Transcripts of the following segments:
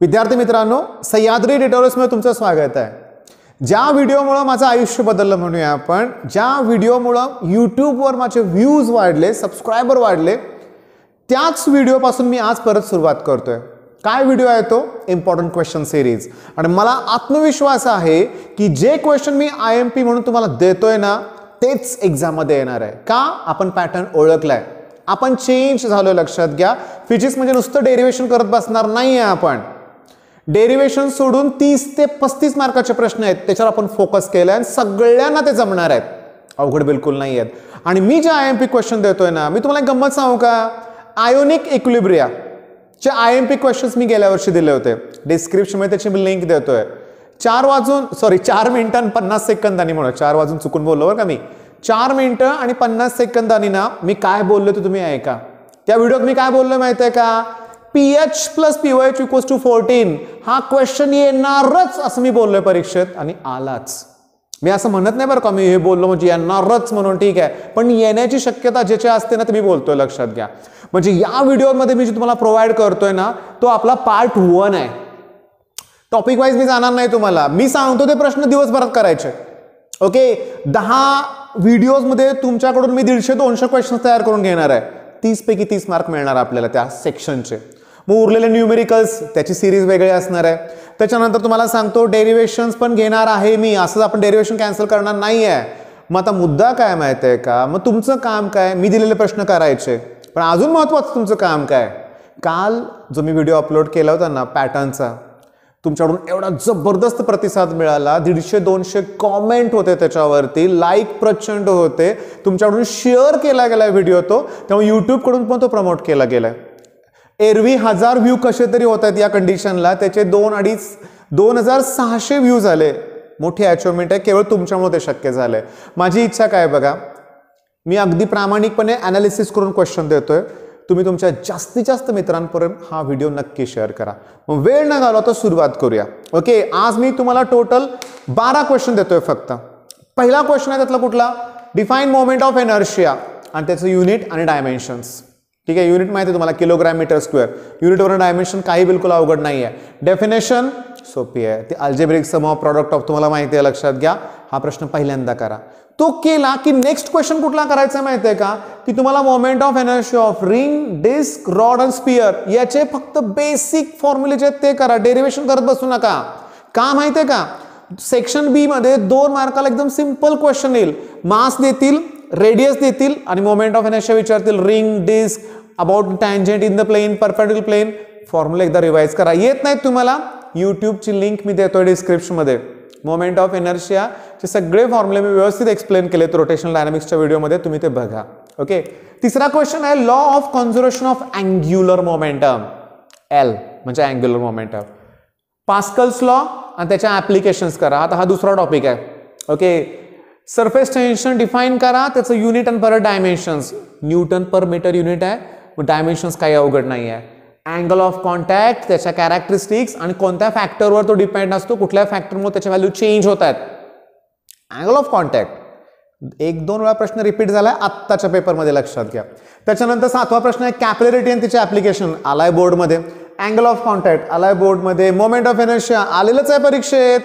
विद्यार्थी मित्रांनो सह्याद्री ट्युटोरियल्समध्ये तुमचं स्वागत आहे. ज्या व्हिडिओमुळं माझं आयुष्य बदललं म्हणूया आपण ज्या व्हिडिओमुळं यूट्यूबवर माझे व्ह्यूज वाढले सबस्क्रायबर वाढले त्याच व्हिडिओपासून मी आज परत सुरुवात करतोय. काय व्हिडिओ आहे तो? इम्पॉर्टंट क्वेश्चन सिरीज आणि मला आत्मविश्वास आहे की जे क्वेश्चन मी आय एम पी म्हणून तुम्हाला देतोय ना तेच एक्झाममध्ये येणार आहे. का? आपण पॅटर्न ओळखलाय. आपण चेंज झालो लक्षात घ्या. फिजिक्स म्हणजे नुसतं डेरिवेशन करत बसणार नाही आहे आपण. डेरिवेशन सोडून तीस ते पस्तीस मार्काचे प्रश्न आहेत त्याच्यावर आपण फोकस केलं आणि सगळ्यांना ते जमणार आहेत. अवघड बिलकुल नाही आहेत. आणि मी जे आय एम पी क्वेश्चन देतोय ना मी तुम्हाला एक गंमत सांगू का? आयोनिक इक्विब्रिया चे आय एम पी क्वेश्चन्स मी गेल्या वर्षी दिले होते. डिस्क्रिप्शनमध्ये त्याची मी लिंक देतोय. चार वाजून सॉरी चार मिनिटं आणि पन्नास सेकंदांनी म्हणून चार वाजून चुकून बोललो बरं का मी. चार मिनिटं आणि पन्नास सेकंदांनी ना मी काय बोललो ते तुम्ही ऐका. त्या व्हिडिओत मी काय बोललो माहिती आहे का? P H plus P Y equals to fourteen हा क्वेश्चन येणारच असं मी बोललोय परीक्षेत आणि आलाच. मी असं म्हणत नाही बरं का मी हे बोललो म्हणजे येणारच म्हणून ठीक आहे. पण येण्याची शक्यता ज्याची असते ना ते मी बोलतोय लक्षात घ्या. म्हणजे या व्हिडिओमध्ये मी जे तुम्हाला प्रोव्हाइड करतोय ना तो आपला पार्ट वन आहे. टॉपिक वाईज मी जाणार नाही तुम्हाला. मी सांगतो ते प्रश्न दिवसभरात करायचे. ओके दहा व्हिडिओजमध्ये तुमच्याकडून मी दीडशे दोनशे क्वेश्चन तयार करून घेणार आहे. तीसपैकी तीस मार्क मिळणार आपल्याला त्या सेक्शनचे मग उरलेले न्यूमेरिकल्स त्याची सिरीज वेगळी असणार आहे. त्याच्यानंतर तुम्हाला सांगतो डेरिवेशन्स पण घेणार आहे मी. असंच आपण डेरिवेशन कॅन्सल करणार नाही आहे मग आता मुद्दा काय माहीत आहे का? मग तुमचं काम काय? मी दिलेले प्रश्न करायचे. पण अजून महत्त्वाचं तुमचं काम काय? काल जो मी व्हिडिओ अपलोड केला होता ना पॅटर्नचा तुमच्याकडून एवढा जबरदस्त प्रतिसाद मिळाला. दीडशे दोनशे कॉमेंट होते त्याच्यावरती. लाईक प्रचंड होते. तुमच्याकडून शेअर केला गेला व्हिडिओ तो. त्यामुळे यूट्यूबकडून पण तो प्रमोट केला गेला आहे एरवी हजार व्ह्यू कसे तरी होत आहेत या कंडिशनला त्याचे दोन अडीच दोन हजार सहाशे व्ह्यू झाले. मोठी अचिव्हमेंट आहे. केवळ तुमच्यामुळे ते शक्य झालंय. माझी इच्छा काय बघा? मी अगदी प्रामाणिकपणे ॲनालिसिस करून क्वेश्चन देतोय. तुम्ही तुमच्या जास्तीत जास्त मित्रांपर्यंत हा व्हिडिओ नक्की शेअर करा. मग वेळ न घालवता सुरुवात करूया. ओके आज मी तुम्हाला टोटल बारा क्वेश्चन देतोय फक्त. पहिला क्वेश्चन आहे त्यातला कुठला? डिफाईन मोमेंट ऑफ एनर्शिया आणि त्याचं युनिट आणि डायमेन्शन्स ठीक आहे? युनिट माहिती आहे तुम्हाला किलोग्रॅम मीटर स्क्वेअर युनिटवर डायमेन्शन काही बिलकुल अवघड नाही आहे डेफिनेशन सोपी आहे. ती algebraic sum of product of तुम्हाला माहिती आहे लक्षात घ्या. हा प्रश्न पहिल्यांदा करा. तो केला की नेक्स्ट क्वेश्चन कुठला करायचा माहिती आहे का? की तुम्हाला moment of energy of ring disc rod and sphere याचे फक्त बेसिक फॉर्म्युले जे आहेत ते करा. डेरिव्हेशन करत बसू नका. का माहिती आहे का? सेक्शन बी मध्ये दोन मार्काला एकदम सिंपल क्वेश्चन येईल. मास देतील रेडियस देतील आणि मोमेंट ऑफ एनर्शिया विचारतील. Ring disc about tangent in the plane perpendicular plane formula एकदा रिवाईज करा. येत नाहीत तुम्हाला? यूट्यूबची लिंक मी देतोय डिस्क्रिप्शनमध्ये मोमेंट ऑफ एनर्शियाचे सगळे फॉर्म्युले मी व्यवस्थित एक्सप्लेन केलेत रोटेशनल डायनामिक्सच्या व्हिडिओमध्ये तुम्ही ते बघा. ओके तिसरा क्वेश्चन आहे law of conservation of angular momentum L म्हणजे अँग्युलर मोमेंटम पास्कल्स लॉ आणि त्याच्या ॲप्लिकेशन्स करा. आता हा दुसरा टॉपिक आहे. ओके सरफेस टेन्शन डिफाईन करा त्याचं unit and per dimensions newton per metre unit आहे मग डायमेन्शन्स काही अवघड नाही आहे अँगल ऑफ कॉन्टॅक्ट त्याच्या कॅरेक्टरिस्टिक्स आणि कोणत्या फॅक्टरवर तो डिपेंड असतो कुठल्या फॅक्टरमुळे त्याच्या व्हॅल्यू चेंज होत आहेत. अँगल ऑफ कॉन्टॅक्ट एक दोन वेळा प्रश्न रिपीट झालाय आत्ताच्या पेपरमध्ये लक्षात घ्या. त्याच्यानंतर सातवा प्रश्न आहे कॅपलरिटी आणि तिचे ॲप्लिकेशन आलाय बोर्डमध्ये अँगल ऑफ कॉन्टॅक्ट आलाय बोर्डमध्ये मोमेंट ऑफ एनर्शिया आलेलंच आहे परीक्षेत.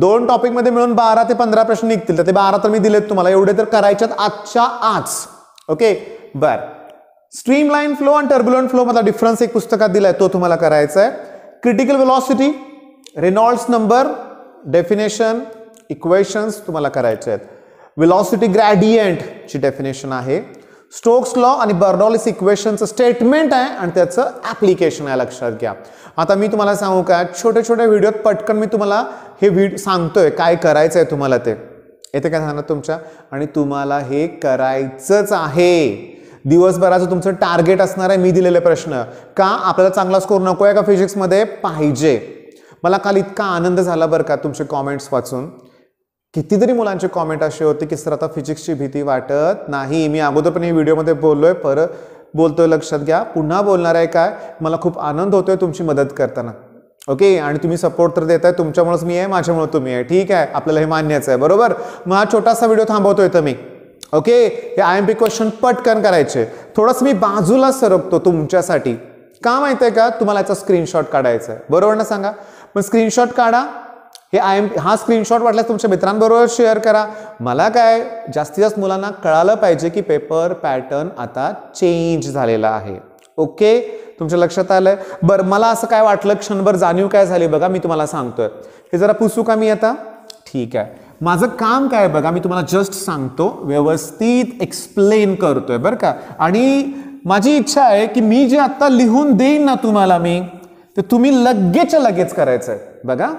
दोन टॉपिकमध्ये मिळून बारा ते पंधरा प्रश्न निघतील. तर ते बारा तर मी दिलेत तुम्हाला. एवढे तर करायच्यात आजच्या आज. ओके बर. स्ट्रीम लाईन फ्लो आणि टर्ब्युलंट फ्लो मधला डिफरन्स एक पुस्तकात दिलाय. तो तुम्हाला करायचा आहे. Critical velocity Reynolds number definition equations तुम्हाला करायचे आहेत. विलॉसिटी ग्रॅडियंटची डेफिनेशन आहे. स्टोक्स लॉ आणि बर्नॉलिस इक्वेशनचं स्टेटमेंट आहे आणि त्याचं ॲप्लिकेशन आहे. लक्षात घ्या. आता मी तुम्हाला सांगू का छोट्या छोट्या व्हिडिओत पटकन मी तुम्हाला हे व्हिड सांगतोय काय करायचं आहे तुम्हाला ते. येते काय सांगणार तुमच्या? आणि तुम्हाला हे करायचंच आहे. दिवसभराचं तुमचं टार्गेट असणार आहे मी दिलेले प्रश्न. का? आपल्याला चांगला स्कोर नको आहे का फिजिक्समध्ये पाहिजे. मला काल इतका आनंद झाला बरं का तुमचे कॉमेंट्स वाचून. कितीतरी मुलांचे कॉमेंट असे होते की सर आता फिजिक्सची भीती वाटत नाही. मी अगोदर पण हे व्हिडिओमध्ये आहे परत बोलतोय लक्षात घ्या. पुन्हा बोलणार आहे काय? मला खूप आनंद होतोय तुमची मदत करताना. ओके आणि तुम्ही सपोर्ट तर देताय. तुमच्यामुळेच मी आहे माझ्यामुळे तुम्ही आहे. ठीक आहे? आपल्याला हे मान्यच आहे. बरोबर? मग हा छोटासा व्हिडिओ थांबवतोय तर मी. ओके हे आय एम पी क्वेश्चन पटकन करायचे. थोडंसं मी बाजूला सरकतो तुमच्यासाठी. का माहिती आहे का? तुम्हाला याचा स्क्रीनशॉट काढायचा आहे. बरोबर ना सांगा? मग स्क्रीनशॉट काढा. हे आय एम हा स्क्रीनशॉट वाटल्यास तुमच्या मित्रांबरोबर शेअर करा. मला काय जास्तीत जास्त मुलांना कळालं पाहिजे की पेपर पॅटर्न आता चेंज झालेला आहे. ओके तुमच्या लक्षात आलंय? बरं मला असं काय वाटलं? क्षणभर जाणीव काय झाली? बघा मी तुम्हाला सांगतोय. हे जरा पुसू का मी आता? ठीक आहे. माझं काम काय बघा मी तुम्हाला जस्ट सांगतो व्यवस्थित एक्सप्लेन करतोय बरं का. आणि माझी इच्छा आहे की मी जे आत्ता लिहून देईन ना तुम्हाला मी ते तुम्ही लगेच लगेच करायचं आहे बघा.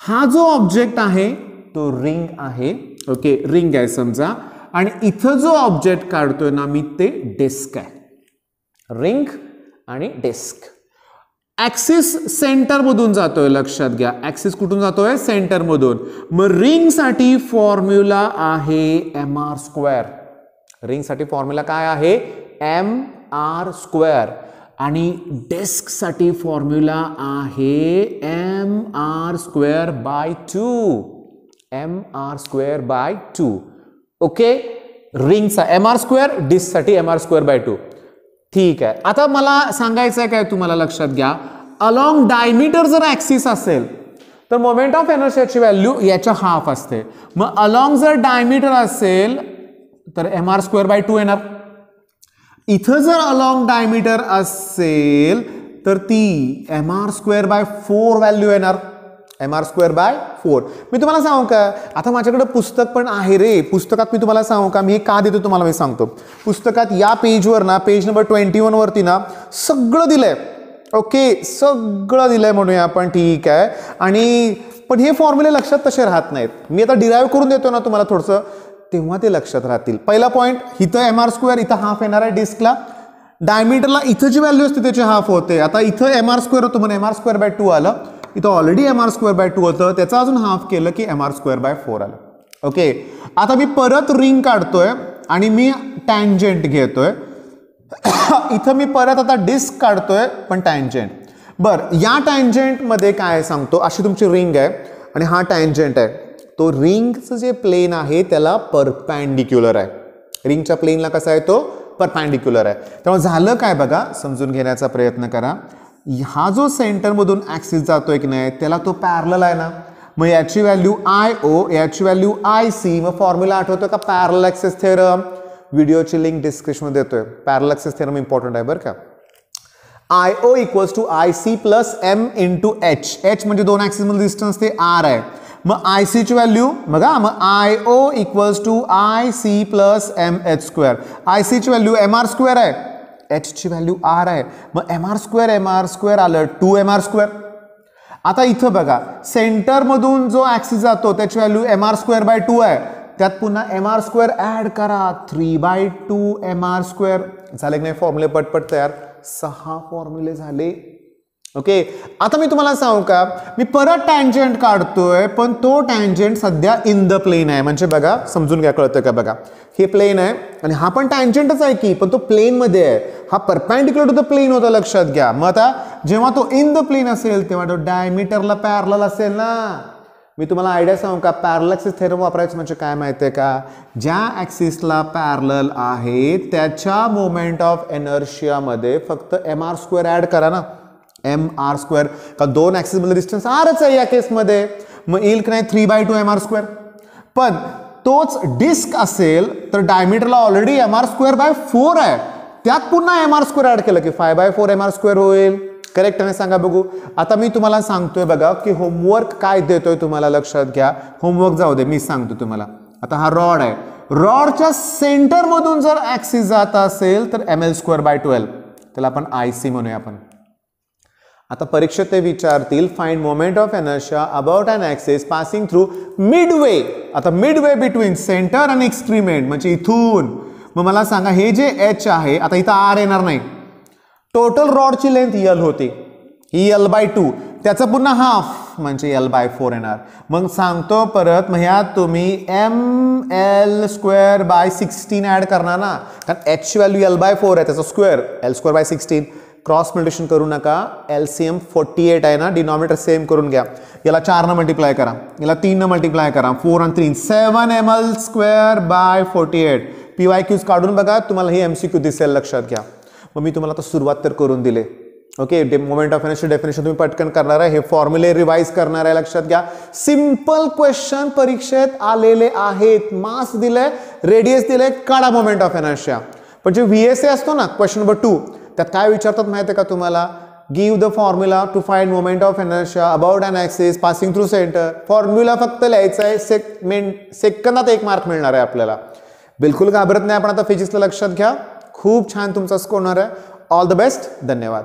हा जो ऑब्जेक्ट आहे तो रिंग आहे. ओके रिंग आहे समजा. आणि इथं जो ऑब्जेक्ट काढतोय ना मी ते डेस्क आहे. रिंग आणि डेस्क ॲक्सिस सेंटरमधून जातोय लक्षात घ्या. ॲक्सिस कुठून जातोय? सेंटरमधून मग रिंगसाठी फॉर्म्युला आहे एम आर स्क्वेअर रिंगसाठी फॉर्म्युला काय आहे? एम आर स्क्वेअर आणि डेस्कसाठी फॉर्म्युला आहे M R square by two. M R square by two. Okay? रिंगचा M R square डिस्कसाठी M R square by two. ठीक आहे. आता मला सांगायचं आहे काय तुम्हाला लक्षात घ्या. अलॉंग डायमीटर जर ॲक्सिस असेल तर मोमेंट ऑफ एनर्शियाची व्हॅल्यू याच्या हाफ असते. मग अलॉंग जर डायमीटर असेल तर M R square by two येणार. इथं जर अलॉंग डायमीटर असेल तर ती M R square by four value येणार. M R square by four मी तुम्हाला सांगू का? आता माझ्याकडे पुस्तक पण आहे रे. पुस्तकात मी तुम्हाला सांगू का? मी हे का देतो तुम्हाला मी सांगतो. पुस्तकात या पेजवर ना पेज नंबर ट्वेंटी वनवरती ना सगळं दिलंय. ओके सगळं दिलंय म्हणूया आपण. ठीक आहे. आणि पण हे फॉर्म्युले लक्षात तसे राहत नाहीत. मी आता डिराईव्ह करून देतो ना तुम्हाला थोडंसं. तेव्हा ते लक्षात राहतील. पहिला पॉईंट इथं एम आर स्क्वेअर इथं हाफ येणार आहे डिस्कला डायमीटरला इथं जी व्हॅल्यू असते त्याची हाफ होते. आता इथं एम आर स्क्वेअर होतं म्हणून M R square by two आलं. इथं already M R square by two होतं. त्याचं अजून हाफ केलं की M R square by four आलं. ओके आता मी परत रिंग काढतोय आणि मी टँजेंट घेतोय. इथं मी परत आता डिस्क काढतोय पण टँजेंट बरं या टँजेंटमध्ये काय सांगतो. अशी तुमची रिंग आहे आणि हा टँजेंट आहे. तो रिंगचं जे प्लेन आहे त्याला परपॅन्डिक्युलर आहे. रिंगच्या प्लेनला कसा आहे तो? परपॅन्डिक्युलर आहे. त्यामुळे झालं काय बघा? समजून घेण्याचा प्रयत्न करा. हा जो सेंटरमधून ॲक्सिस जातोय की नाही त्याला तो पॅरल आहे ना? मग याची व्हॅल्यू आय ओ याची व्हॅल्यू आय सी मग फॉर्म्युला आठवतो का? पॅरल ॲक्सेस थेरम व्हिडिओची लिंक डिस्क्रिप्शनमध्ये देतोय. पॅरल ॲक्सेस थेरम इम्पॉर्टंट आहे बरं का? I O equals to I C plus M into H H म्हणजे दोन ॲक्सिसमधील डिस्टन्स ते आर आहे. मग आय सीची व्हॅल्यू बघा मग I O equals to I C plus M H square I सीची व्हॅल्यू एम आर स्क्वेअर आहे. एचची व्हॅल्यू आर आहे. मग M R square M R square आलं टू एम आर स्क्वेअर आता इथं बघा सेंटरमधून जो ॲक्सिस जातो त्याची value M R square by two आहे. त्यात पुन्हा एम आर स्क्वेअर ॲड करा. Three by two M R square झाले की नाही फॉर्म्युले पटपट तयार? सहा फॉर्म्युले झाले. ओके आता मी तुम्हाला सांगू का? मी परत टँजंट काढतोय पण तो टँजंट सध्या इन द प्लेन आहे. म्हणजे बघा समजून घ्या कळतं का बघा? हे प्लेन आहे आणि हा पण टँजंटच आहे की पण तो प्लेनमध्ये आहे. हा परपॅन्डिक्युलर टू द प्लेन होता लक्षात घ्या. मग आता जेव्हा तो इन द प्लेन असेल तेव्हा तो डायमीटरला पॅरल असेल ना? मी तुम्हाला आयडिया सांगू का? पॅरलॅक्सिस थेरम वापरायचं म्हणजे काय माहिती आहे का? ज्या ॲक्सिसला पॅरल आहे त्याच्या मोमेंट ऑफ एनर्शियामध्ये फक्त एम आर स्क्वेअर ॲड करा ना. एम आर स्क्वेअर का दोन ॲक्सिसमधलं डिस्टन्स आरच आहे या केसमध्ये मग येईल की नाही three by two M R square पण तोच डिस्क असेल तर डायमीटरला already M R square by four आहे. त्यात पुन्हा एम आर स्क्वेअर ॲड केलं की five by four M R square होईल. करेक्ट आहे सांगा बघू. आता मी तुम्हाला सांगतोय बघा की होमवर्क काय देतोय तुम्हाला लक्षात घ्या. होमवर्क जाऊ दे मी सांगतो तुम्हाला. आता हा रॉड आहे. रॉडच्या सेंटरमधून जर ॲक्सिस जात असेल तर M L square by twelve त्याला आपण आय सी म्हणूया आपण. आता परीक्षेत ते विचारतील find moment of inertia about an axis passing through midway आता मिडवे बिटवीन सेंटर आणि एक्स्ट्रीम एंड म्हणजे इथून. मग मला सांगा हे जे एच आहे आता इथं आर येणार नाही. टोटल रॉडची लेंथ यल होती. ही यल बाय टू त्याचं पुन्हा हाफ म्हणजे यल बाय फोर येणार. मग सांगतो परत मग ह्यात तुम्ही M L square by sixteen add करणार ना. कारण H value L by four आहे त्याचा square L square by sixteen cross multiplication करू नका. L C M forty eight आहे ना डिनॉमिनेटर सेम करून घ्या. याला चारनं मल्टिप्लाय करा. याला तीननं मल्टिप्लाय करा. फोर आणि three seven M L square by forty eight P Y Qs काढून बघा तुम्हाला ही एम सी क्यू दिसेल लक्षात घ्या. मग मी तुम्हाला आता सुरुवात तर करून दिले. Okay the moment of energy definition तुम्ही पटकन करणार आहे. हे फॉर्म्युले रिवाईज करणार आहे लक्षात घ्या. सिंपल क्वेश्चन परीक्षेत आलेले आहेत. मास दिले रेडियस दिलंय काढा मोमेंट ऑफ एनर्शिया पण जे व्ही एस ए असतो ना क्वेश्चन नंबर टू त्यात काय विचारतात माहिती आहे का तुम्हाला? Give the formula to find moment of inertia about an axis passing through centre formula फक्त लिहायचा आहे सेक मिन सेकंदात एक मार्क मिळणार आहे आपल्याला. बिलकुल घाबरत नाही आपण आता फिजिक्सला लक्षात घ्या. खूप छान तुमचा स्कोर होणार आहे. ऑल द बेस्ट धन्यवाद.